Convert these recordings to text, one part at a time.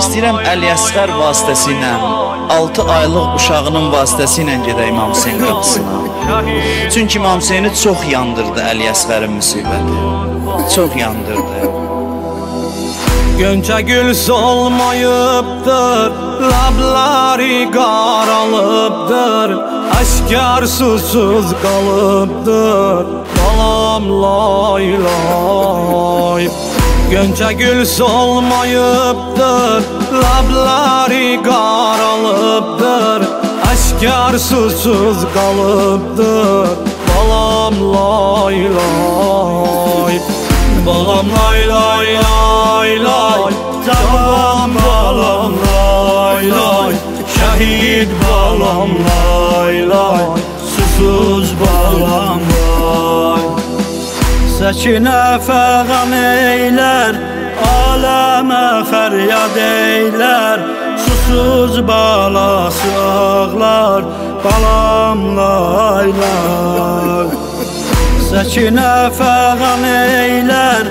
İstəyirəm Əliəsğər vasitəsilə 6 aylıq uşağının vasitəsilə gedək İmam Hüseyn qapısına. Çünki İmam Hüseyni çox yandırdı Əliəsğərin müsibəti. Çox yandırdı. Gönçə gül solmayıbdır Labları qaralıbdır Aşkar susuz qalıbdır Balam lay lay Gönçə gül solmayıbdır Labları qaralıbdır Aşkar susuz qalıbdır Balam lay lay Balam lay lay lay lay Cavan balam lay lay Şehit balam lay lay Susuz balam lay Səkinə fəğan eylər Aləmə fəryad eylər Susuz balası ağlar Balam lay lay Səkinə fəğan eylər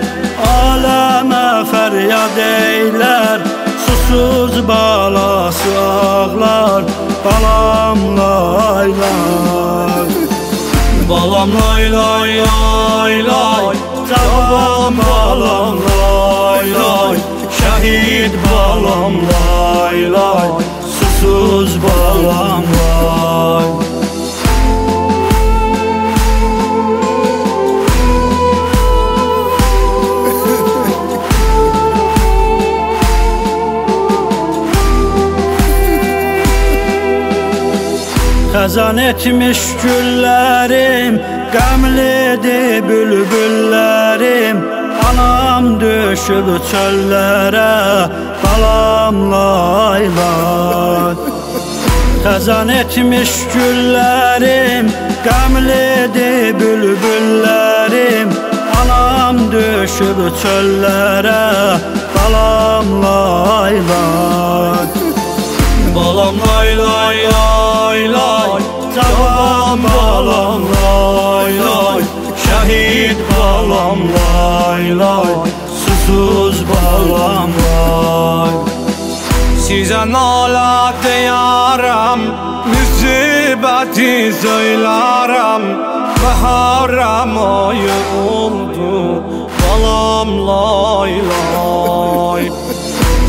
Aləmə fəryad eylər Susuz balası ağlar Balam lay lay Balam lay lay balam lay lay Susuz balam lay Xəzan etmiş güllərim Qəmlidir bülbüllərim Anam düşüb çöllərə Balam lay lay Xəzan etmiş güllərim Qəmlidir bülbüllərim Anam düşüb çöllərə Balam lay lay Balam lay lay lay lay Cavan balam lay lay. Şehit balam lay lay Sizə nalə deyərəm Müsibəti söylərəm Bəharəm ayı oldu Balam lay lay.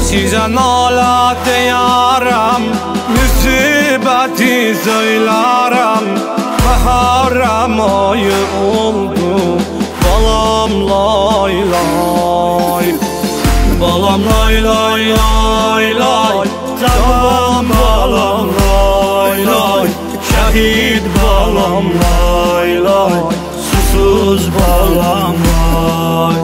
Sizə nalə deyərəm Müsibəti söylərəm Bəharəm ayı oldu Balam lay lay. Balam lay lay lay Şəhid balam lay. Lay Susuz balam lay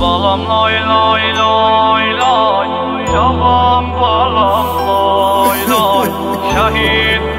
Balam lay lay lay. Lay Cavan balam lay. Lay lay